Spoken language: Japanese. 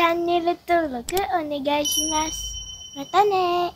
チャンネル登録お願いします。またね